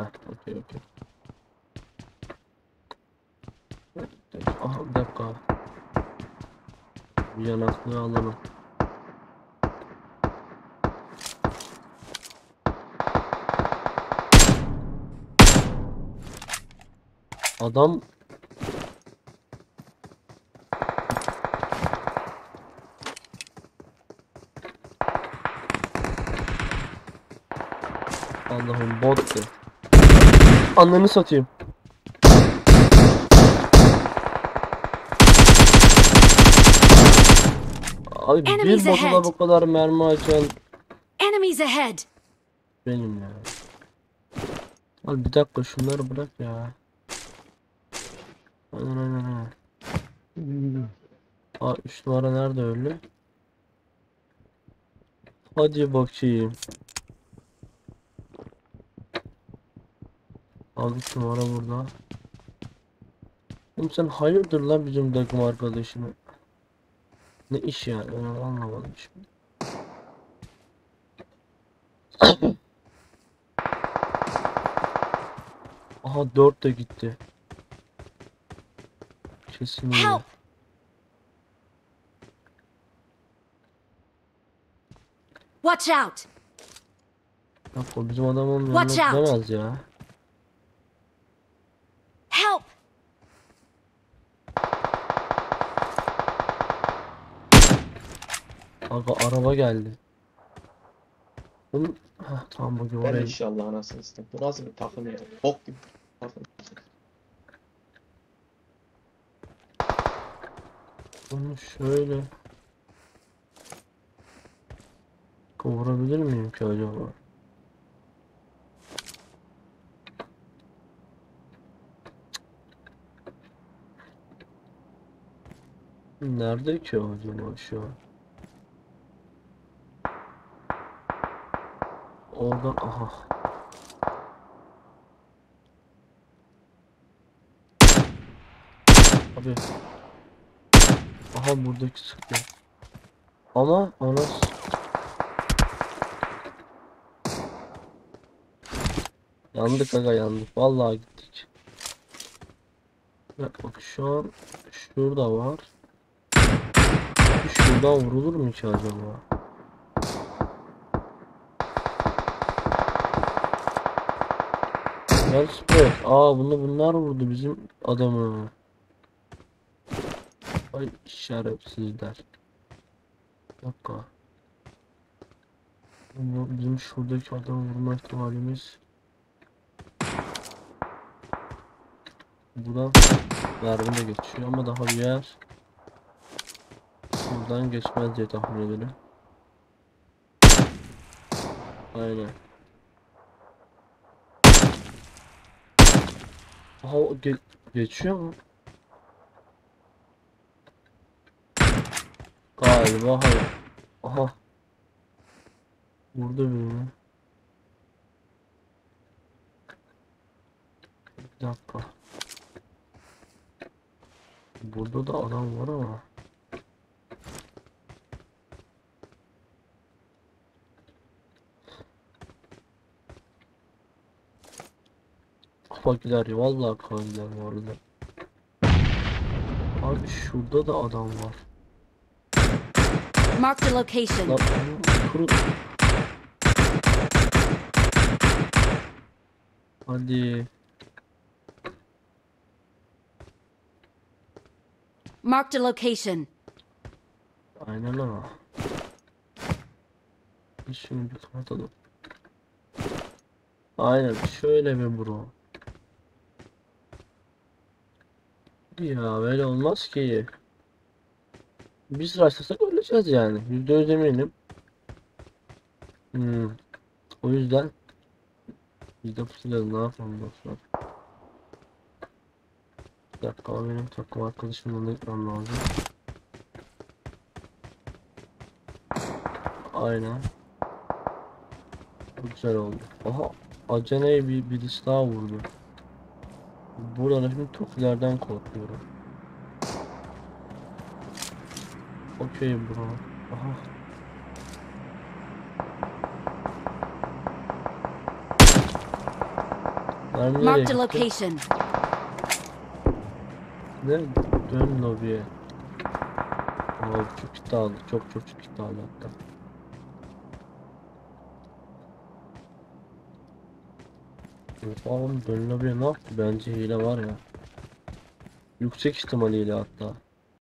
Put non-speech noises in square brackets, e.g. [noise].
Heh, okey okey. Aha bir dakika. Bir yanaklığı alalım. Adam Allah'ım bottu. Ananı satayım. Abi bir ahead. bu kadar mermi açan Enemies ahead! benim ya. Abi bir dakika şunları bırak ya. Aynen aynen aynen. Aa 3 numara nerede öyle? Hadi bakayım. 3 numara burada. Oğlum sen hayırdır lan bizim takım arkadaşını? Ne iş yani ben anlamadım şimdi. [coughs] Aha 4 de gitti. Kesin öyle. Help! Watch out! Bak o bizim adamın yanına gidemez ya. Aga araba geldi. Bunun... Heh, tamam Gel oraya. inşallah anasını satayım. Bu nasıl bir takım ya? Bok gibi bir takım. Bunu şöyle kavurabilir miyim ki acaba? Nerede ki acaba şu an? Oradan aha. Abi. Aha buradaki sıkıyor. Ama anas. Yandık aga yandık. Vallahi gittik. Bak bak şu an şurada var. Şuradan vurulur mu ki acaba? Gel spor. Aa bunu bunlar vurdu bizim adamı. Ay şerefsizler. Bir dakika. Bizim şuradaki adamı vurma ihtimalimiz. Buradan mermi de geçiyor ama daha bir yer. Buradan geçmez diye tahmin edelim. Aynen. Aha ge- geçiyor mu? Galiba hayır. Aha. Vurdu birini. Bir dakika. Burada da adam var ama. Kafakiler ya vallahi kafakiler bu arada. Abi şurada da adam var. Marked a location. Lan kuru... Hadi. Marked a location. Aynen ama. Şimdi bir kapatalım. Aynen şöyle bir bro. Ya böyle olmaz ki. Biz rastlasak öleceğiz yani. Yüzde yüz eminim. Hmm. O yüzden biz de pusulayalım ne yapalım dostlar. Bir dakika benim takım arkadaşımla da gitmem lazım. Aynen. Bu güzel oldu. Aha Acena'ya bir birisi daha vurdu. Burada şimdi Tokilerden korkuyorum. Okey bro. Aha. Marked a gitti? location. Ne? Dön lobiye. Aa, çok kit aldı. Çok çok kit aldı hatta. Oğlum dön lobiye ne yaptı? Bence hile var ya. Yüksek ihtimal hile hatta.